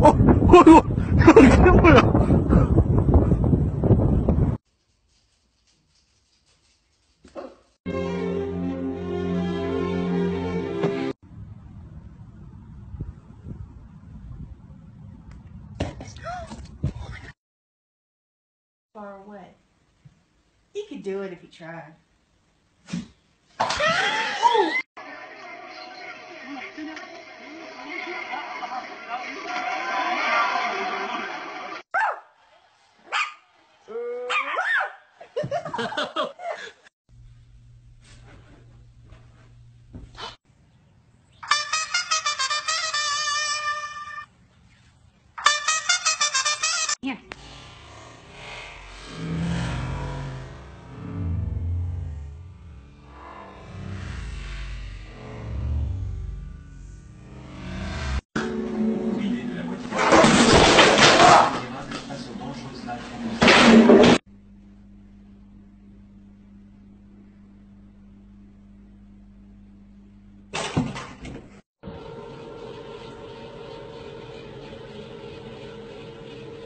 어, 어, 이거, 이거 이게 뭐야? Far away. He could do it if he tried. Here.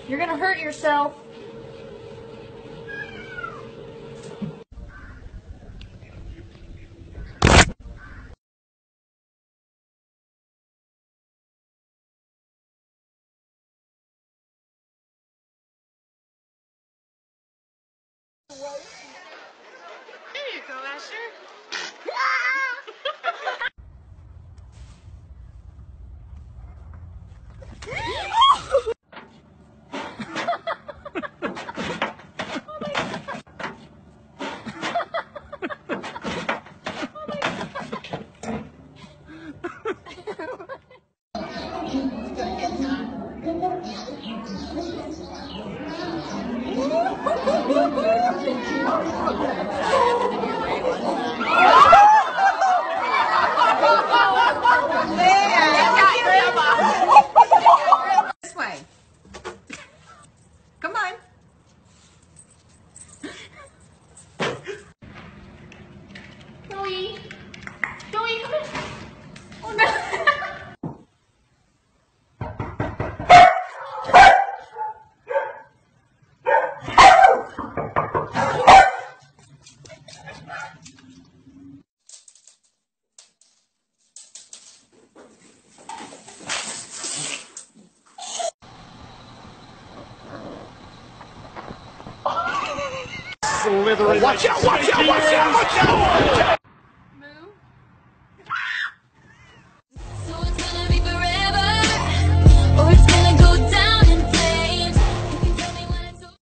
You're gonna hurt yourself. There you go, Asher. Ah! Oh, my God. Watch out, watch out, watch out, watch out!